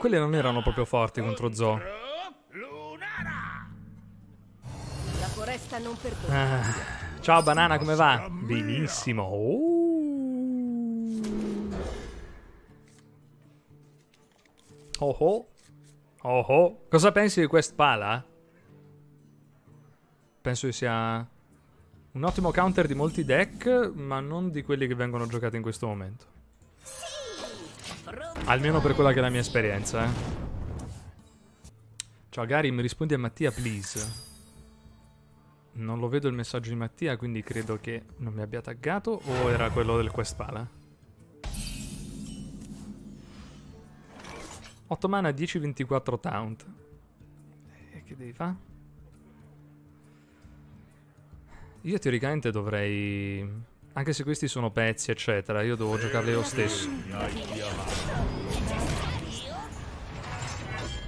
quelle non erano proprio forti contro Zo. La foresta non perdona. Ah. Ciao banana, come va? Benissimo. Uh. Oh oh. Oh oh. Cosa pensi di Quest Pala? Penso che sia un ottimo counter di molti deck, ma non di quelli che vengono giocati in questo momento. Almeno per quella che è la mia esperienza, eh. Ciao mi rispondi a Mattia, please. Non lo vedo il messaggio di Mattia, quindi credo che non mi abbia taggato o era quello del Quest Pala? 8 mana, 10-24 taunt. E che devi fare? Io teoricamente dovrei... Anche se questi sono pezzi, eccetera, io devo giocarli lo stesso.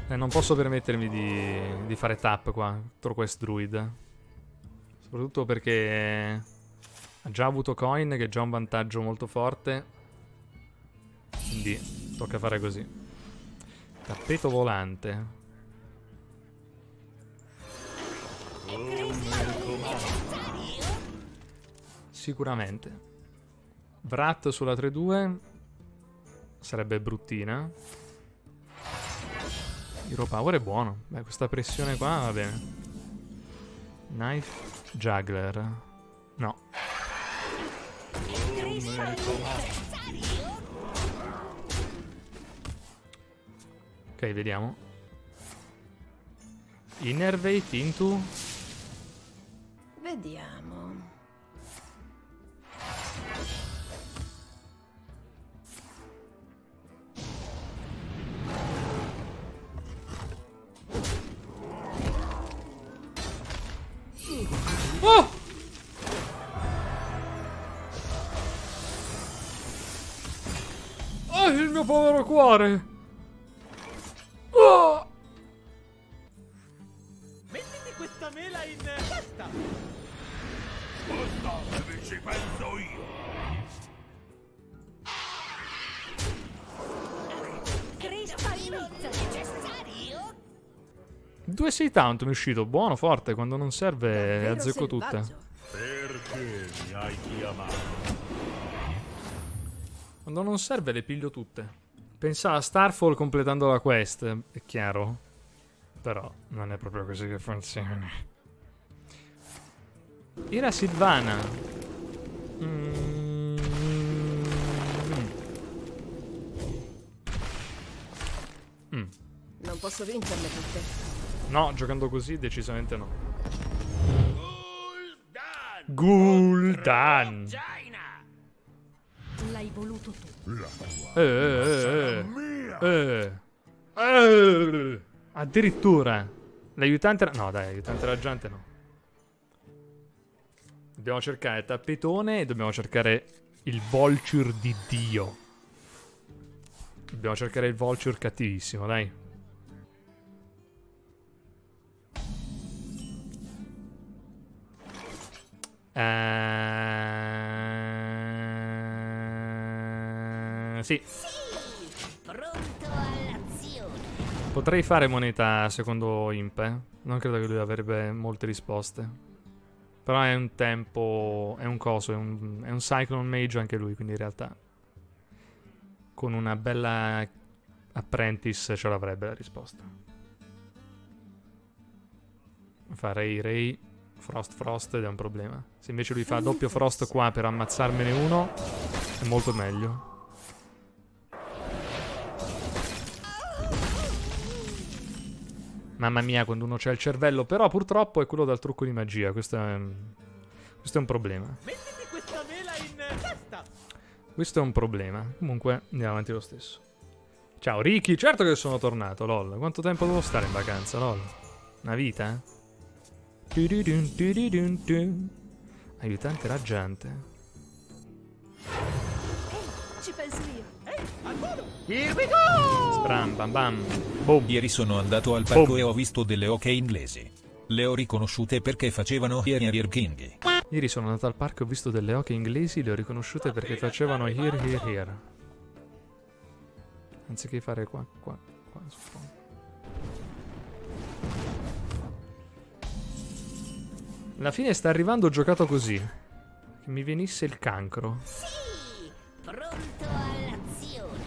E non posso permettermi di, di fare tap qua, contro Quest Druid. Soprattutto perché ha già avuto coin, che è già un vantaggio molto forte. Quindi tocca fare così. Tappeto volante. Sicuramente. Vrat sulla 3-2 sarebbe bruttina. Hero Power è buono. Beh, questa pressione qua va bene. Knife Juggler. No. Ok, vediamo. Innervate into... Vediamo. Mio povero cuore! Oh! Mettiti questa mela in testa! Spostatevi, ci penso io! Cristallizza necessario. 2-6 taunt mi è uscito, buono, forte, quando non serve azzecco tutte. Perché mi hai chiamato? Quando non serve le piglio tutte. Pensava a Starfall completando la quest, è chiaro. Però non è proprio così che funziona. Era Silvana. Mm. Mm. Non posso vincerle tutte. No, giocando così decisamente no. Gul'dan! Gul'dan. L'hai voluto tu. La tua Eh, eh, eh, mia! eh. Eh. Addirittura. L'aiutante... No, dai, l'aiutante raggiante no. Dobbiamo cercare tappetone e dobbiamo cercare il vulture di Dio. Dobbiamo cercare il vulture cattivissimo, dai. Eh... Sì. Pronto all'azione. Potrei fare moneta secondo Imp, eh. Non credo che lui avrebbe molte risposte. Però è un tempo. È un coso. È un, è un Cyclone Mage anche lui. Quindi in realtà. Con una bella Apprentice ce l'avrebbe la risposta. Farei Ray. Frost Frost ed è un problema. Se invece lui fa doppio Frost qua per ammazzarmene uno. È molto meglio. Mamma mia, quando uno c'ha il cervello. Però purtroppo è quello dal trucco di magia. Questo è, questo è un problema. Mettiti questa mela in testa! Questo è un problema. Comunque, andiamo avanti lo stesso. Ciao Ricky, certo che sono tornato, lol. Quanto tempo devo stare in vacanza, lol? Una vita, eh? Aiutante raggiante. Ci penso io. Here we go! Bram, bam, bam. Boom. Ieri sono andato al parco Boom. e ho visto delle oche inglesi. Le ho riconosciute perché facevano Here Here King. Ieri sono andato al parco e ho visto delle oche inglesi, le ho riconosciute perché facevano here, here, here. Anziché fare qua, qua, qua, suppongo. Alla fine sta arrivando giocato così. Che mi venisse il cancro. Sì, pronto all'azione.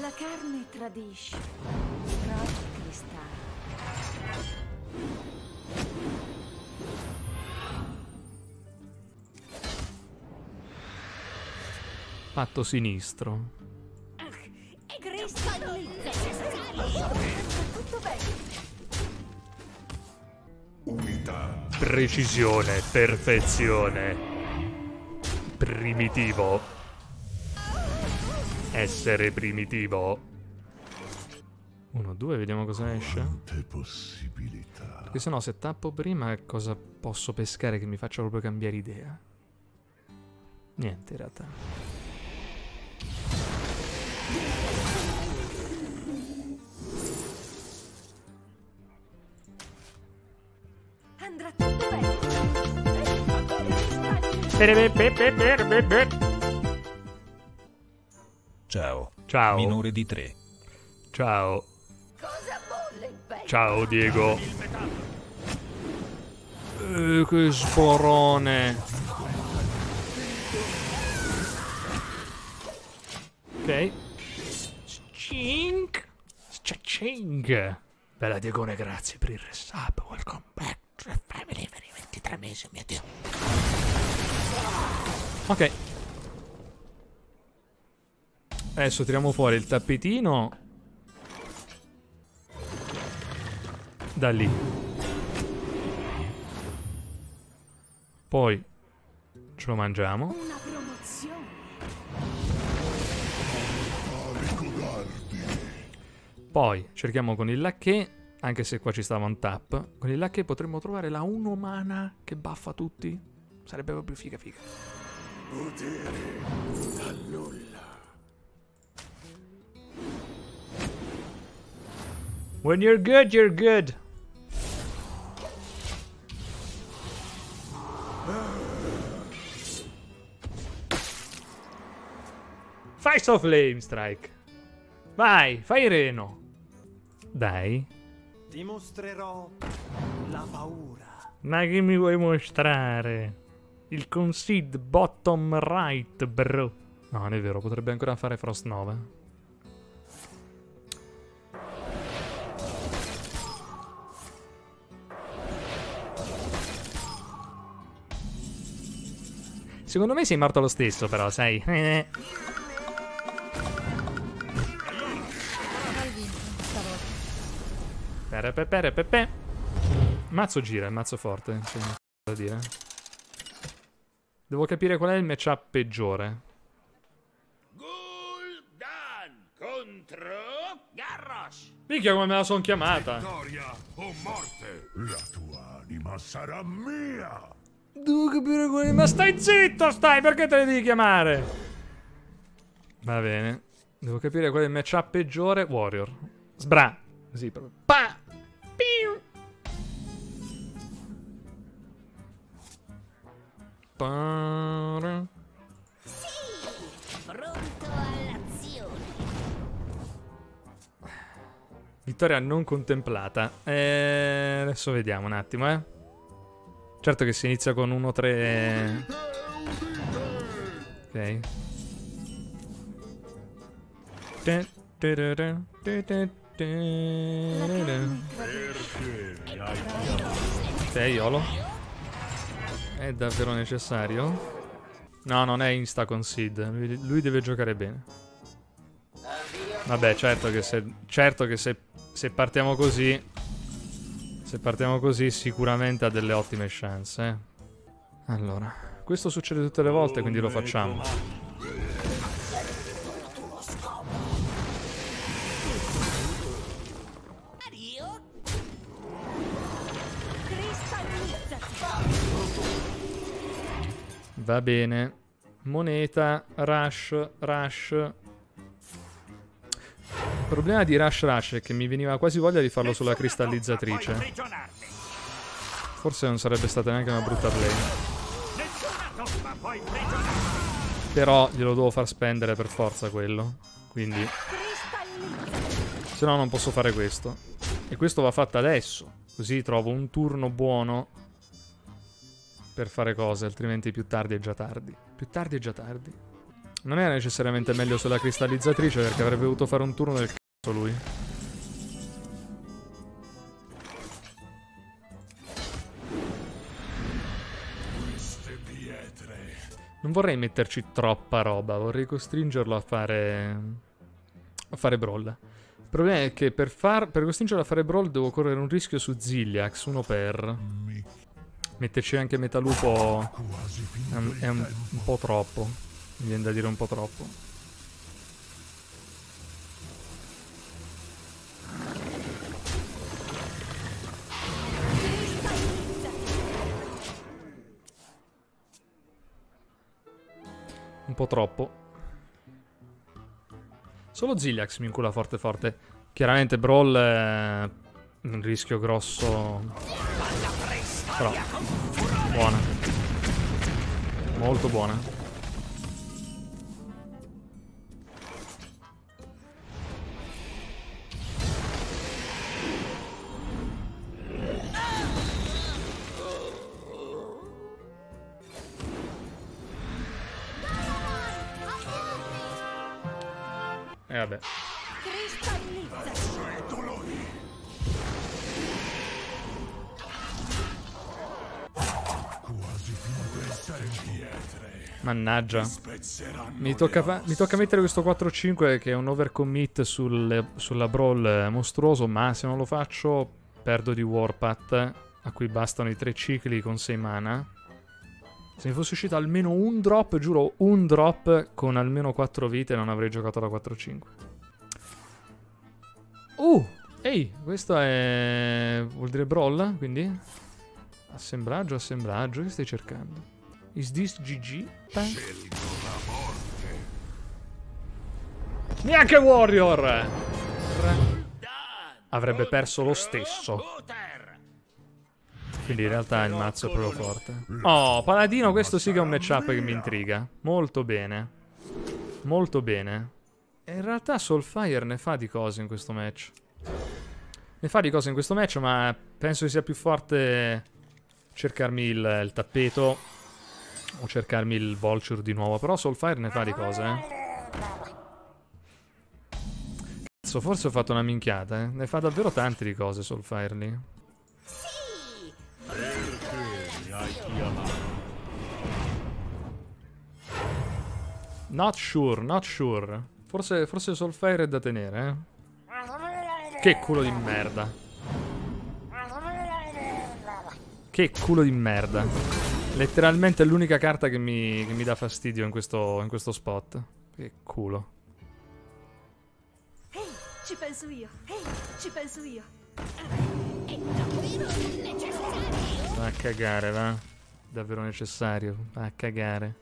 La carne tradisce. Rock cristallo. Patto sinistro. Precisione, perfezione. Primitivo. Essere primitivo. Uno, due, vediamo cosa esce. possibilità. Perché sennò se tappo prima cosa posso pescare che mi faccia proprio cambiare idea? Niente in realtà. Andrà tutto bene. Ciao. Ciao. Minore di 3. Ciao. Cosa bolle petto? Ciao Diego. Eh, che sporone. Ok. Chink. Ching. Bella Diegone, grazie per il resub. Welcome 23 mesi, mio Dio. Ok. Adesso tiriamo fuori il tappetino. Da lì. Poi ce lo mangiamo. Una promozione. Poi cerchiamo con il lacché, anche se qua ci stava un tap. Con il lacché potremmo trovare la 1 mana che buffa tutti. Sarebbe proprio figa figa. When you're good, you're good. Fai sto flame strike. Vai, fai reno. Dai. Ti mostrerò la paura. Ma che mi vuoi mostrare? Il concede bottom right, bro. No, non è vero, potrebbe ancora fare Frost 9. Secondo me sei morto lo stesso, però, sai. Pere, pe, pere, pe, pe. Mazzo gira, mazzo forte. C'è niente da dire. Devo capire qual è il matchup peggiore. Gul'dan contro Garrosh. Minchia come me la son chiamata. Vittoria o morte. La tua anima sarà mia. Devo capire qual è... Ma stai zitto, stai! Perché te le devi chiamare? Va bene. Devo capire qual è il matchup peggiore. Warrior. Sbra. Così proprio. Pa! Piu! Pa- Pronto all'azione. Vittoria non contemplata. Eh, adesso vediamo un attimo, eh. Certo che si inizia con 1-3. Ok. Ok, Yolo. È davvero necessario? No, non è insta concede. Lui, lui deve giocare bene. Vabbè, certo che se. Certo che se, se partiamo così. Se partiamo così, sicuramente ha delle ottime chance. eh. Allora, questo succede tutte le volte, quindi lo facciamo. Va bene. Moneta, rush, rush. Il problema di rush rush è che mi veniva quasi voglia di farlo sulla cristallizzatrice. Forse non sarebbe stata neanche una brutta play. Però glielo devo far spendere per forza quello. Quindi, se no non posso fare questo. E questo va fatto adesso. Così trovo un turno buono per fare cose, altrimenti più tardi è già tardi. Più tardi è già tardi. Non era necessariamente meglio sulla cristallizzatrice perché avrebbe dovuto fare un turno del cazzo lui. Non vorrei metterci troppa roba, vorrei costringerlo a fare. a fare brawl. Il problema è che per, far, per costringerlo a fare brawl devo correre un rischio su Ziliax, uno per. Metterci anche Metalupo è, un, è un- un po' troppo. Mi viene da dire un po' troppo. Un po' troppo. Solo Ziliax mi incula forte forte. Chiaramente Brawl è un rischio grosso. Però buona. Molto buona. Mannaggia. Mi tocca, mi tocca mettere questo 4-5 che è un overcommit sulle- sulla brawl eh, mostruoso, ma se non lo faccio perdo di Warpath, a cui bastano i 3 cicli con 6 mana. Se mi fosse uscito almeno un drop, giuro, un drop con almeno 4 vite non avrei giocato la 4-5. Uh! Ehi, questo è... vuol dire brawl, quindi? Assemblaggio, assemblaggio, che stai cercando? Is this GG? Scelgo la morte. Neanche Warrior! Avrebbe perso lo stesso. Quindi in realtà il mazzo è proprio forte. Oh, Paladino, questo sì che è un matchup che mi intriga. Molto bene. Molto bene. E in realtà Soulfire ne fa di cose in questo match. Ne fa di cose in questo match, ma penso che sia più forte cercarmi il, il tappeto o cercarmi il Vulture di nuovo. Però Soulfire ne fa di cose, eh. Cazzo, forse ho fatto una minchiata, eh. Ne fa davvero tante di cose Soulfire lì. Not sure, not sure. Forse, forse Soulfire è da tenere, eh. Che culo di merda. Che culo di merda. Letteralmente è l'unica carta che mi, che mi dà fastidio in questo, in questo spot. Che culo. Ehi, ci penso io. Ehi, ci penso io. Va a cagare, va. Davvero necessario. Va a cagare.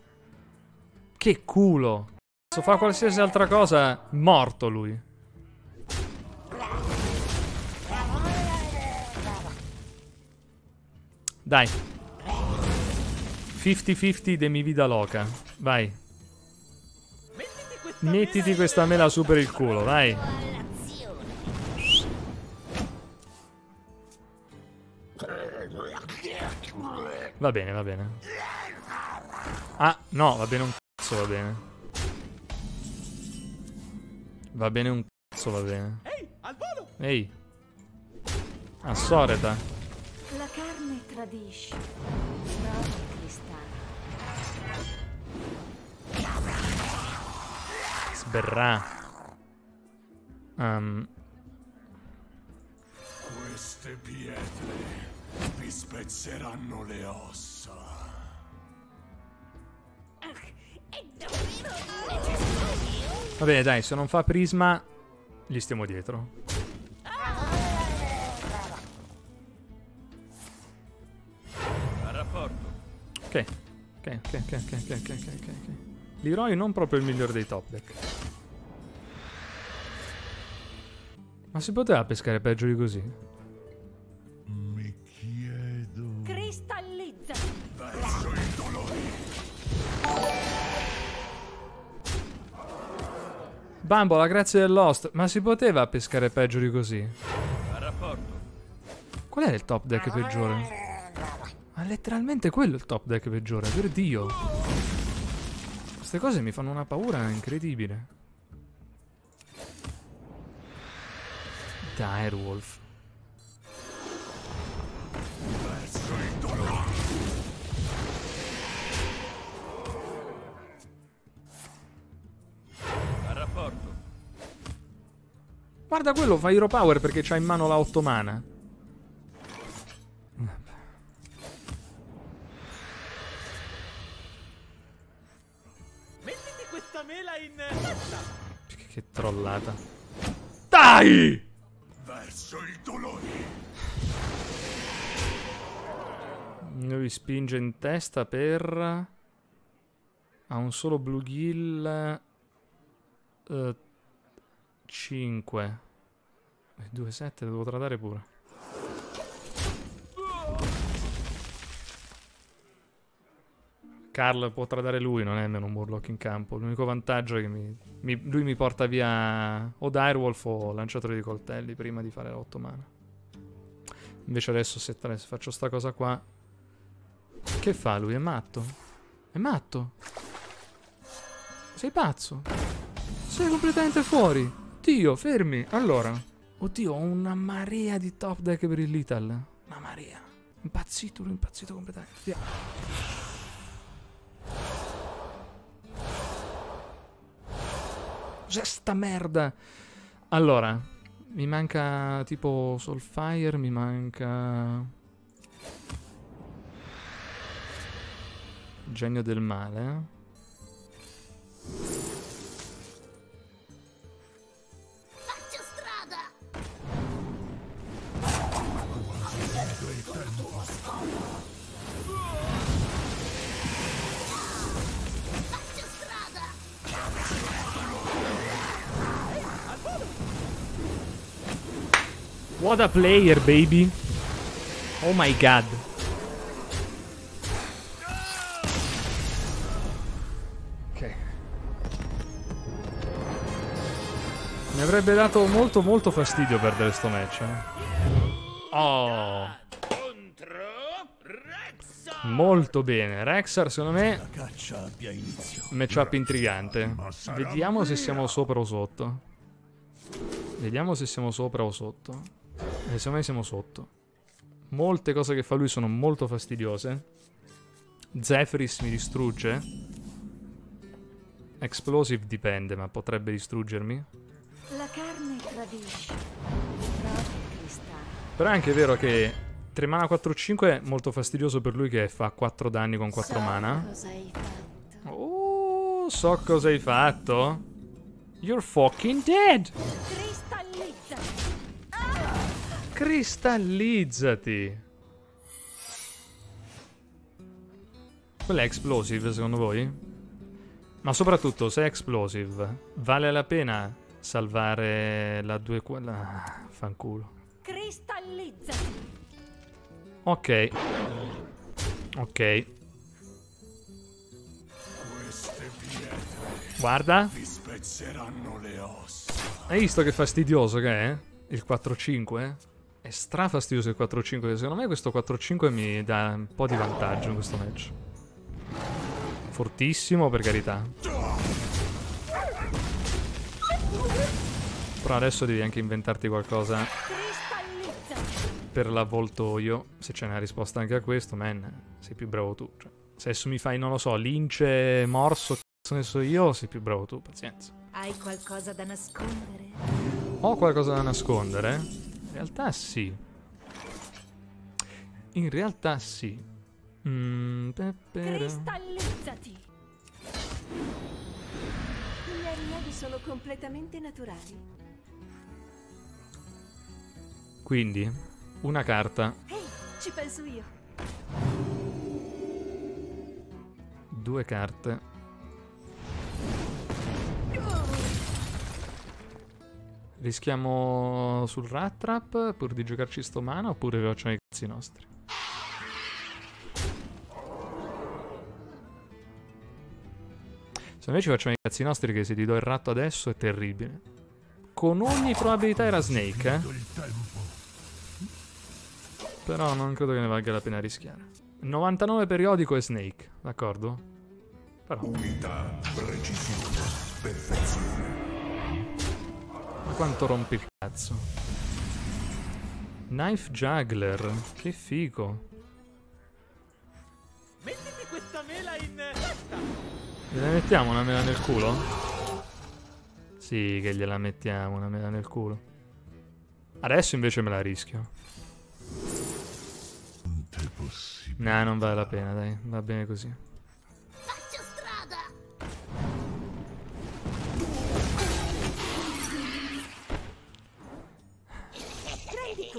Che culo. Se fa qualsiasi altra cosa, morto lui. Dai. 50-50 de mi vida loca. Vai. Mettiti questa mela su per il culo, vai. Va bene, va bene. Ah, no, va bene un cazzo, va bene. Va bene un cazzo, va bene. Ehi, al volo! Ehi. Assoreta. La carne tradisce. Sberrà. Um, Queste pietre vi spezzeranno le ossa. va bene, dai, se non fa prisma, gli stiamo dietro. A rapporto. Ok. Ok, ok, ok, ok, ok, ok, ok, ok. Leroy non proprio il migliore dei top deck. Ma si poteva pescare peggio di così? Mi chiedo. Cristallizza. Verso il dolore. Bambola, grazie dell'host. Ma si poteva pescare peggio di così? A rapporto. Qual è il top deck peggiore? Ma letteralmente quello è il top deck peggiore, per Dio. Queste cose mi fanno una paura incredibile. Direwolf. Guarda quello, fa Hero Power perché c'ha in mano la 8 Che, trollata. Dai! Verso il dolore. Lui spinge in testa per... Ha un solo bluegill... 5. 2-7 devo tradare pure. Carl può tradare lui, non è meno un Murloc in campo. L'unico vantaggio è che mi- mi- lui mi porta via o Direwolf o lanciatore di coltelli prima di fare 8 mana. Invece adesso se, se faccio sta cosa qua... Che fa lui? È matto? È matto? Sei pazzo? Sei completamente fuori. Dio, fermi. Allora. Oddio, ho una marea di top deck per il Lethal. Una marea. Impazzito, impazzito completamente. Via. Cos'è sta merda? Allora, mi manca tipo Soulfire, mi manca... Genio del male. What a player, baby. Oh my god. Ok. Mi avrebbe dato molto molto fastidio perdere sto match. eh. Oh, molto bene. Rexar, secondo me, matchup intrigante. Vediamo se siamo sopra o sotto. Vediamo se siamo sopra o sotto. E secondo me siamo sotto. Molte cose che fa lui sono molto fastidiose. Zephyris mi distrugge. Explosive dipende, ma potrebbe distruggermi. La carne tradisce. Però è anche vero che 3 mana 4-5 è molto fastidioso per lui che fa 4 danni con 4 So mana. Cosa hai fatto? Oh, so cosa hai fatto. You're fucking dead. Cristallizza! Cristallizzati. Quella è explosive secondo voi? Ma soprattutto se è explosive, vale la pena salvare la 2 quella fanculo. Cristallizza! Ok. Ok. Queste pietre Guarda, vi spezzeranno le ossa. hai visto che fastidioso che è? Il 4-5? È stra fastidioso il 4-5. Secondo me questo 4-5 mi dà un po' di vantaggio in questo match. Fortissimo, per carità. Però adesso devi anche inventarti qualcosa per l'avvoltoio. Se c'è una risposta anche a questo, man, sei più bravo tu. Cioè, se adesso mi fai, non lo so, lince, morso, cazzo ne so io, sei più bravo tu, pazienza. Hai qualcosa da nascondere? Ho qualcosa da nascondere? In realtà sì. In realtà sì. Mm, Cristallizzati! I miei rimedi sono completamente naturali. Quindi, una carta, Ehi, ci penso io. due carte. Rischiamo sul rat trap pur di giocarci sto mana oppure facciamo i cazzi nostri? Se invece facciamo i cazzi nostri che se ti do il ratto adesso è terribile. Con ogni probabilità era Snake, eh. Però non credo che ne valga la pena rischiare. 99 periodico è Snake, d'accordo? Però, Unità, precisione, perfezione. Quanto rompi il cazzo. Knife Juggler, che figo. Mettiti questa mela in testa! Gliela mettiamo una mela nel culo? Sì, che gliela mettiamo una mela nel culo. Adesso invece me la rischio. No, non vale la pena, dai. Va bene così.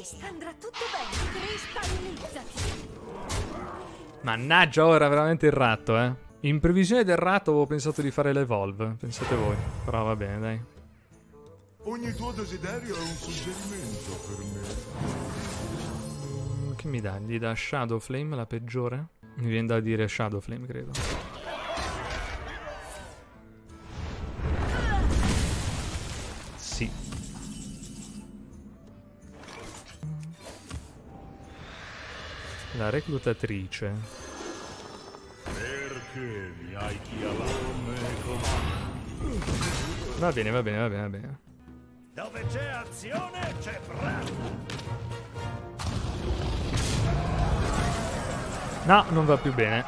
Questa, andrà tutto bene. Cristallizzati. Mannaggia, ora veramente il ratto, eh. In previsione del ratto avevo pensato di fare l'evolve. Pensate voi. Però va bene, dai. Ogni tuo desiderio è un suggerimento per me. Mm, Che mi dà? Gli dà Shadow Flame, la peggiore? Mi viene da dire Shadow Flame, credo. La reclutatrice. Perché mi hai chiamato. Va bene, va bene, va bene, va bene. Dove c'è azione, c'è bravo. No, non va più bene.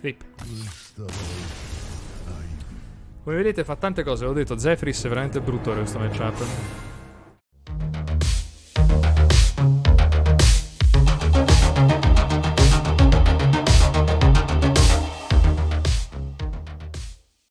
Rip. Come vedete fa tante cose, l'ho detto, Zephyris è veramente brutto questo matchup.